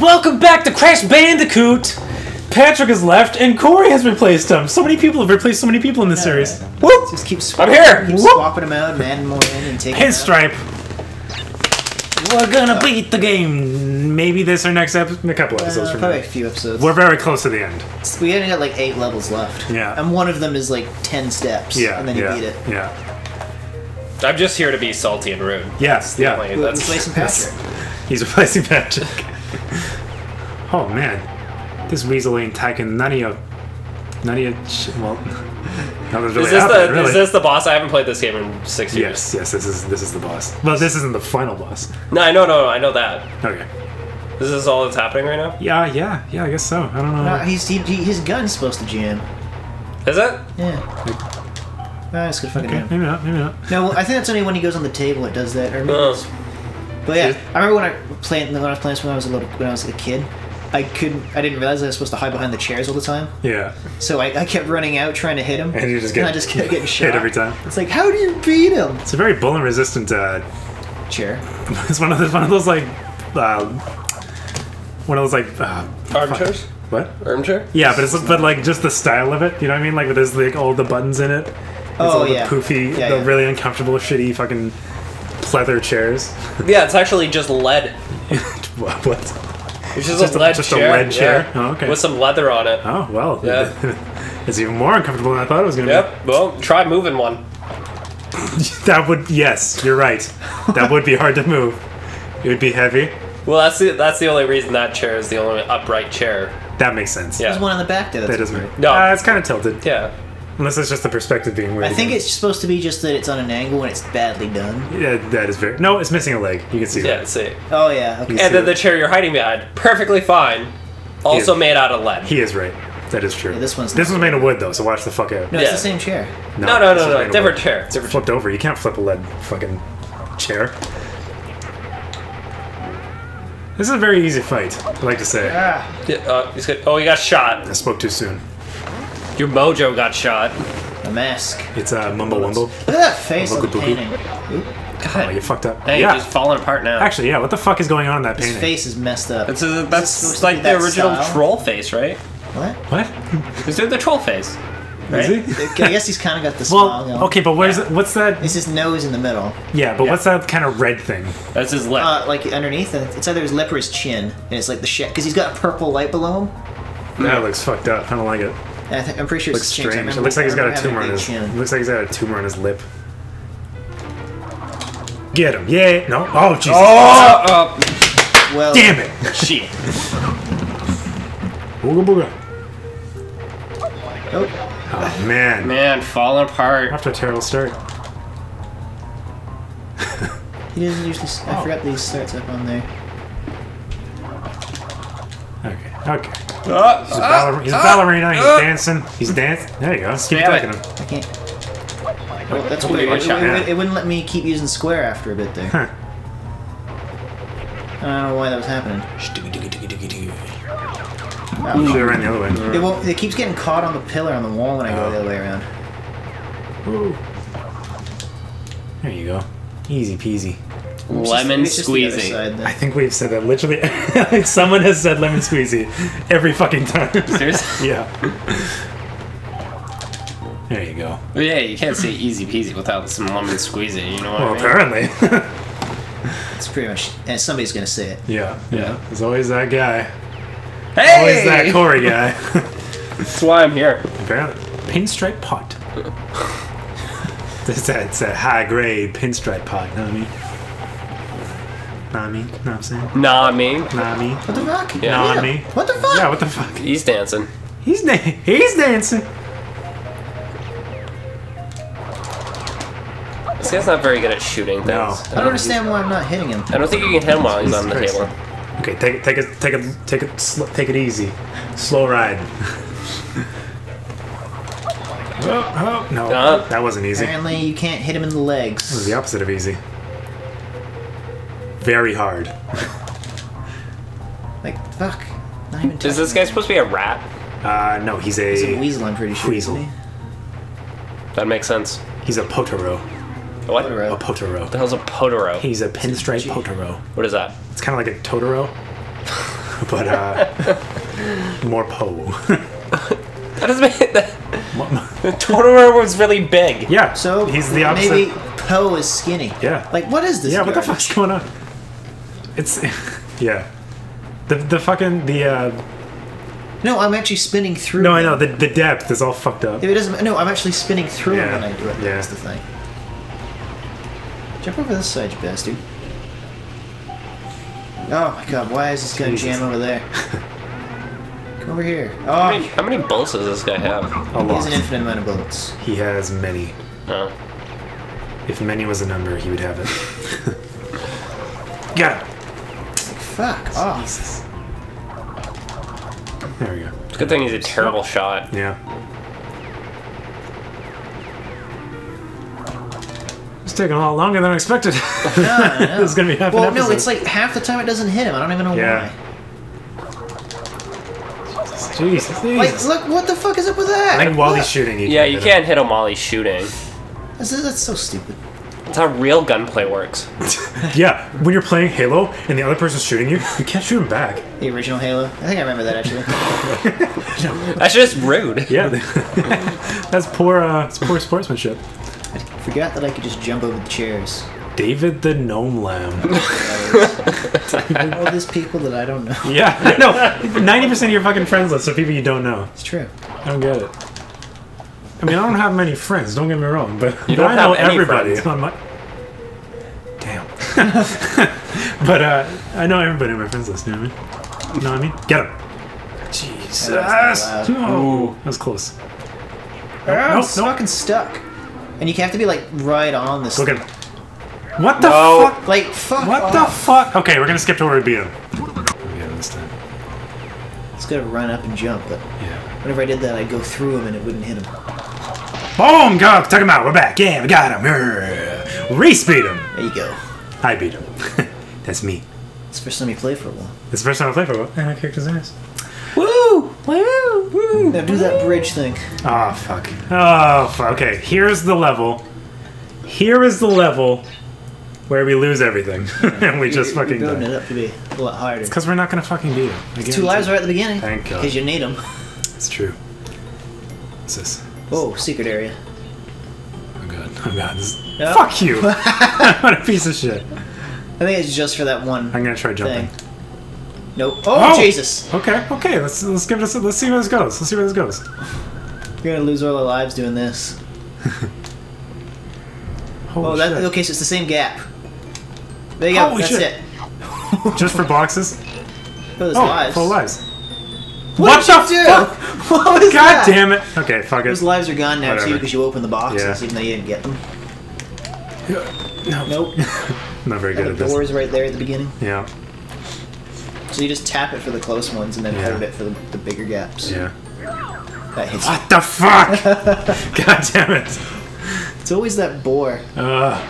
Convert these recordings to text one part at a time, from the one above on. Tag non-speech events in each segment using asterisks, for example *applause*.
Welcome back to Crash Bandicoot! Patrick has left and Corey has replaced him. So many people have replaced so many people in this series. Woo! Just keep I'm here! Keep Whoop! swapping them out and adding more in and taking them out. Pinstripe. We're gonna beat the game. Maybe this or next episode, a couple episodes Uh, from probably now. a few episodes. We're very close to the end. we only got like eight levels left. Yeah. And one of them is like ten steps. Yeah, And then you yeah, beat it. yeah, I'm just here to be salty and rude. yes, that's yeah. Like, We're that's- replacing *laughs* that's- Patrick. He's replacing Patrick. *laughs* oh man, this weasel ain't taking none of your, none of your. Sh- well, *laughs* nothing's really Is this happening, the really. is this the boss? I haven't played this game in six years. Yes, yes, this is this is the boss. Well, this isn't the final boss. No, I know, no, no, I know that. Okay. This is all that's happening right now? Yeah, yeah, yeah. I guess so. I don't know. No, he's he, he, his gun's supposed to jam. Is it? Yeah. Ah, it's good fucking okay, him. maybe not. Maybe not. No, well, I think that's only when he goes on the table it does that. Or maybe Oh. it's- But yeah, I remember when I played when I was playing this when I was a little when I was a kid. I couldn't. I didn't realize I was supposed to hide behind the chairs all the time. Yeah. So I, I kept running out trying to hit him. And you just get and I just kept getting *laughs* shot hit every time. It's like, how do you beat him? It's a very bullet resistant. Uh, Chair. *laughs* it's one of those one of those like, uh, one of those like. Uh, Armchairs? what? Armchair? Yeah, but it's but like just the style of it. You know what I mean? Like with there's like all the buttons in it. It's Oh, all the yeah. poofy, Yeah, the yeah. really uncomfortable, shitty fucking pleather chairs. *laughs* Yeah, it's actually just lead. *laughs* what? what? It's just, Just a a- lead just a chair. lead chair? yeah, Oh, okay. With some leather on it. Oh well. Yeah. *laughs* it's even more uncomfortable than I thought it was gonna be. Yep. Well, try moving one. That would yes, you're right. That would be hard to move. It would be heavy. Well, that's the that's the only reason that chair is the only upright chair. That makes sense. Yeah. There's one on the back there. That's That doesn't. great. No. Uh, it's kind of tilted. Yeah. Unless it's just the perspective being weird. I think again. it's supposed to be just that it's on an angle and it's badly done. Yeah, that is very. No, it's missing a leg. You can see Yeah. that. See. Oh yeah. Okay. And then the chair you're hiding behind, perfectly fine. Also Yeah. made out of lead. He is right. That is true. Yeah, this one's this not was made of wood though, so watch the fuck out. No, it's Yeah. the same chair. No, no, this no, is no, made of different wood. chair, It's different flipped over. You can't flip a lead fucking chair. This is a very easy fight. I like to say. Ah. Yeah, uh, he's got- oh, he got shot. I spoke too soon. Your mojo got shot. A mask. It's uh, mumble wumble. Look at that face on the painting. Oop. Oh, you fucked up. Hey, yeah. he's falling apart now. Actually, yeah. What the fuck is going on in that His painting? His face is messed up. It's a, that's it supposed to like be the that original style? troll face, right? What? What? Is He's doing the troll face. Right? Is he? I guess he's kind of got the smile. Well, going. okay, but where's what's that? It's his nose in the middle. Yeah, but Yeah. what's that kind of red thing? That's his lip. Uh, like underneath, it. it's either his lip or his chin, and it's like the shit because he's got a purple light below him. That looks fucked up. I don't like it. And I think, I'm pretty sure Looks it's his chin. 'cause I strange. It looks like he's I got a tumor on his. chin. Looks like he's got a tumor on his lip. Get him! Yeah. No. Oh Jesus! oh, oh, Well, Damn it! shit. Booga booga. Oh, Oh man. Man, falling apart. After a terrible start. he doesn't usually. s- I oh. forgot these he starts up on there. Okay. Okay. Uh, He's a, uh, baller- he's a uh, ballerina. He's uh. dancing. He's dancing. There you go. Keep Stab attacking it. him. I can't. Oh, that's Oh, weird. good It, shot. it- it wouldn't let me keep using square after a bit there. Huh. I don't know why that was happening. Should have ran the other way. It won't. It keeps getting caught on the pillar on the wall when I go Oh. the other way around. Oh. There you go. Easy peasy. Lemon It's just squeezy. side. I think we've said that literally. *laughs* someone has said lemon squeezy every fucking time. Seriously? *laughs* yeah. There you go. Well, yeah, you can't say easy peasy without some lemon squeezy. You know what Well, I mean? apparently. *laughs* It's pretty much. And somebody's gonna say it. yeah. Yeah. There's always that guy. Hey, Always that Corey guy. that's why I'm here. apparently. Pinstripe pot. It's a, it's a high grade pinstripe pot, You know what I mean? Know what I mean? Know what I'm saying? Nah, me. What I mean? What the fuck? Yeah. Know what Yeah. mean? What the fuck? Yeah, what the fuck? He's dancing. He's na- he's dancing. This guy's not very good at shooting things. No. I don't understand why I'm not hitting him. I don't think you can hit him while he's on the Jesus table. Okay, take it, take it, take it, take it, sl- take it easy. Slow ride. *laughs* oh, oh, no, Uh. that wasn't easy. Apparently, you can't hit him in the legs. It was the opposite of easy. Very hard. *laughs* Like fuck. Not even. Is this guy him. supposed to be a rat? Uh, no, he's a He's a weasel. I'm pretty sure. Weasel. That makes sense. he's a potoroo. What? Totoro. A potoroo. the hell's a Potoroo? He's a pinstripe Gee. potoroo. What is that? It's kind of like a Totoro. *laughs* but uh, more Poe. *laughs* That doesn't make that. Totoro was really big. yeah, So he's the opposite. Maybe Poe is skinny. Yeah. Like what is this? yeah, what the fuck's going on? It's *laughs* yeah, the the fucking the uh, No, I'm actually spinning through. no, I know the the depth is all fucked up. If it doesn't, no, I'm actually spinning through Yeah, it when I do it. yeah. That's the thing. Jump over this side, you bastard. Oh my god, why is this guy Jesus. jam over there? *laughs* Come over here. How Oh, many, how many bullets does this guy have? A he has an infinite amount of bullets. He has many. Oh. If many was a number, he would have it. *laughs* Got him. Fuck off. Jesus. There we go. It's a good thing he's a terrible shot. Yeah. It's taking a lot longer than I expected. no. *laughs* *laughs* this is gonna be half Well, an episode. no, it's like half the time it doesn't hit him. I don't even know Yeah. Jesus. why. Like, look, what the fuck is up with that? I think while What? he's shooting, you Yeah, you hit can't hit him while he's shooting. That's, that's so stupid. That's how real gunplay works. *laughs* Yeah, when you're playing Halo and the other person's shooting you, you can't shoot him back. The original Halo. I think I remember that actually. *laughs* *laughs* That's just rude. Yeah, that's poor. Uh, that's poor sportsmanship. I forgot that I could just jump over the chairs. David the Gnome Lamb. All these people that I don't know. Yeah, no, ninety percent of your fucking friends list are people you don't know. It's true. I don't get it. I mean, I don't have many friends. Don't get me wrong, but, but don't I know any everybody *laughs* but uh, I know everybody on my friends list. You know what I mean? You know what I mean? Get him. Jesus. That was not No. That was close. Oh, nope, nope. fucking stuck. And you have to be like right on this. Look at. What the No. fuck? Like fuck. What the fuck? Okay, we're gonna skip to where we beat him. We got him this time. It's gotta run up and jump, but Yeah. whenever I did that, I'd go through him and it wouldn't hit him. Boom! Go! Took him out. We're back. Yeah, we got him. Urgh. Race beat him. There you go. I beat him. That's me. It's the first time you play for a while. It's the first time I played for a while, and I kicked his ass. Woo! Woo! Woo! Now do that bridge thing. Oh, fuck. Oh, fuck. Okay, here's the level. Here is the level where we lose everything. *laughs* and we just You're- fucking you're building die. it up to be a lot harder. It's Because we're not going to fucking beat him. Two lives right at the beginning. Thank God. Because you need them. It's true. What's this? Oh, secret area. Oh, God. Oh, God. This Yep. Fuck you! *laughs* *laughs* what a piece of shit. I think it's just for that one I'm going to try jumping. thing. Nope. Oh, Oh! Jesus! Okay, okay. Let's let's give it a, let's see where this goes. Let's see where this goes. You're gonna lose all our lives doing this. *laughs* Oh, Holy Oh, that, shit. okay, so it's the same gap. There you go. Holy That's shit. it. Just for boxes? Oh, there's Oh, lives. full lives. What, What the do? fuck? what was God that? damn it. Okay, fuck it. Those lives are gone now Whatever. too because you opened the boxes Yeah. even though you didn't get them. No. Nope. *laughs* Not very good at the this. door's right there at the beginning. Yeah, So you just tap it for the close ones and then Yeah. it for the, the bigger gaps. yeah. That hits you. What the fuck? *laughs* God damn it. It's always that bore. Uh,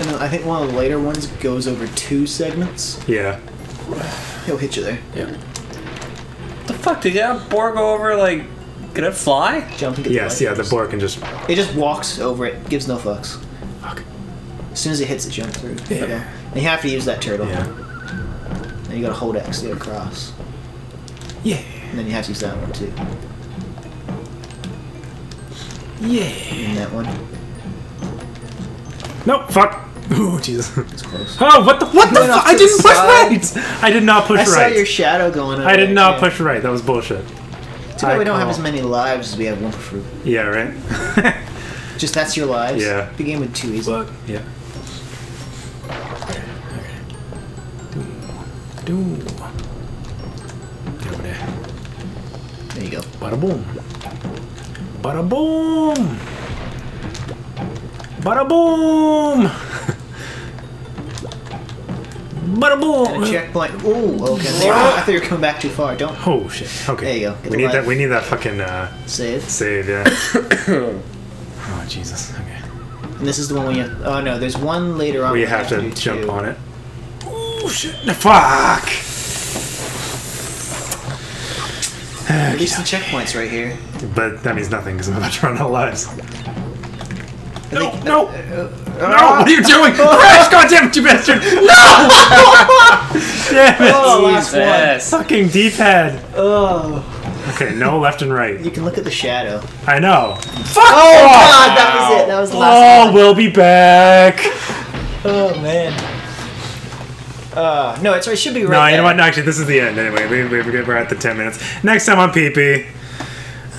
And I think one of the later ones goes over two segments. yeah. He'll hit you there. Yeah. The fuck? Did that boar go over like? Could it fly? Jump and get Yes, the yeah, the boar can just. It just walks over it, gives no fucks. Fuck. As soon as it hits it, jumps through. Yeah. go. And you have to use that turtle. Yeah. And you gotta hold X to get across. Yeah. And then you have to use that one too. Yeah. And that one. Nope, fuck. *laughs* Oh, Jesus. It's close. Oh, what the what the Going fuck? I didn't push side. right. I did not push I saw right. your shadow going over I did not too. push right. That was bullshit. Too bad we don't have as many lives as we have one fruit. Yeah, right. *laughs* Just that's your lives. Yeah. Begin with two easy. Fuck. Yeah. Do. Get over there. There you go. Bada boom. Bada boom. Bada boom. Bada And boom. a checkpoint. Ooh, okay. There, I thought you were coming back too far. Don't Oh shit. Okay. There you go. Get We need light. that. We need that fucking uh, save. save. Yeah. *coughs* oh Jesus. Okay. And this is the one where you. Oh no, there's one later on. We where have to do jump two. on it. Oh shit. No, Fuck. At least the checkpoints right here. But that means nothing because I'm about to run out of lives. I No, think- no, Uh, no! What are you doing? Crash! God damn it, you bastard! No! *laughs* Damn it! Oh, last one. Fucking D-pad. Oh. Okay, no left and right. You can look at the shadow. I know. Oh god, that was it. That was the last Oh, we'll be back. Oh man. Uh, no, it's it should be right. No, you know what? No, actually, this is the end anyway. We, we, we're at the 10 minutes. Next time on PP.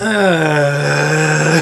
Uh,